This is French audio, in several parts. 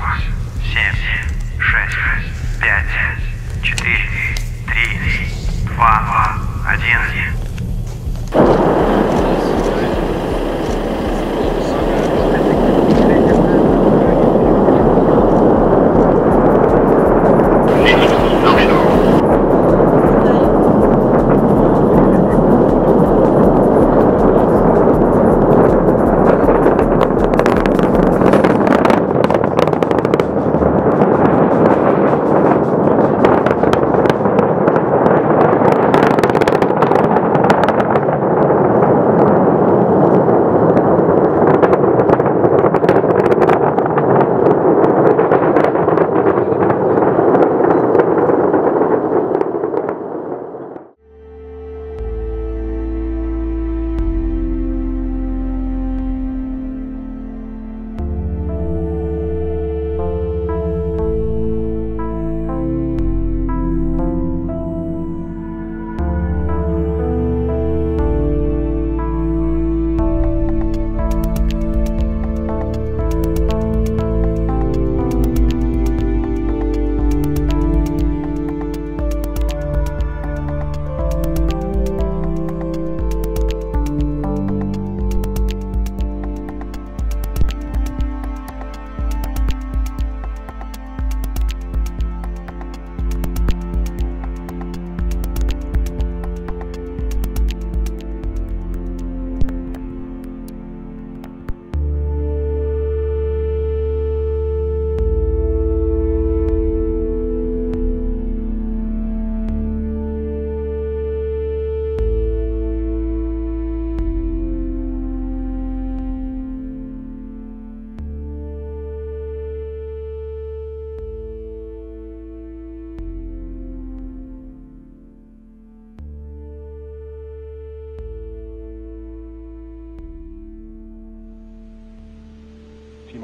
Watch.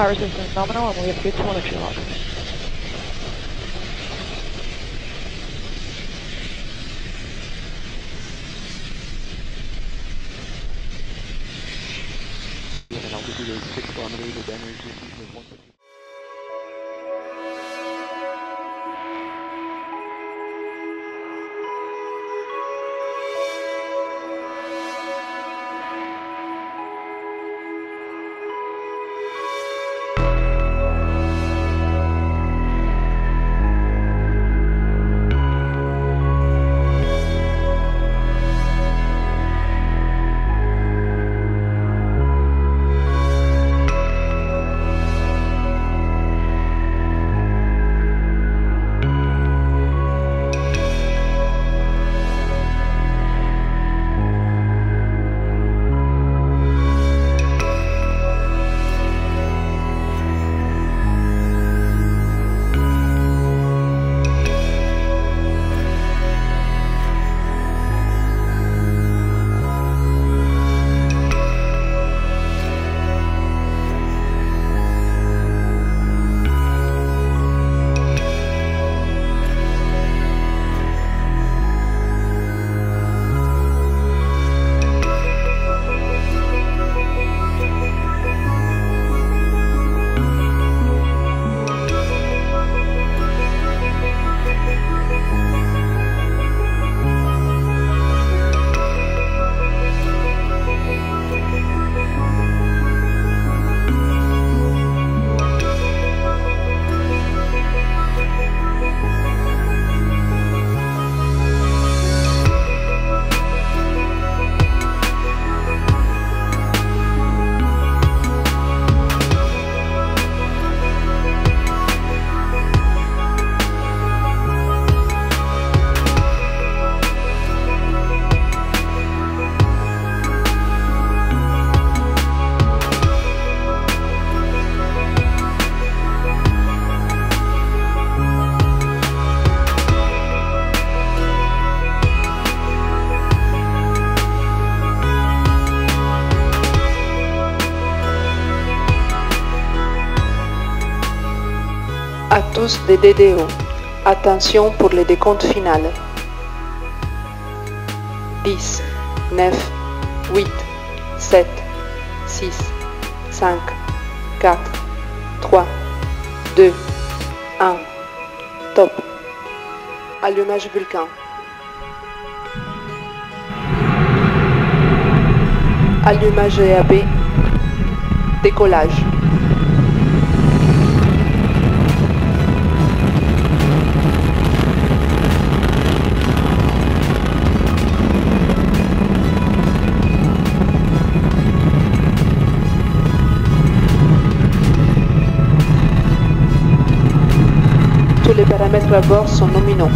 Power systems nominal, and we have good telemetry log. an altitude of 6 kilometers with energy of 150. À tous des DDO, attention pour le décompte final. 10, 9, 8, 7, 6, 5, 4, 3, 2, 1. Top. Allumage vulcan. Allumage EAP. Décollage. Paramètres à bord sont nominaux.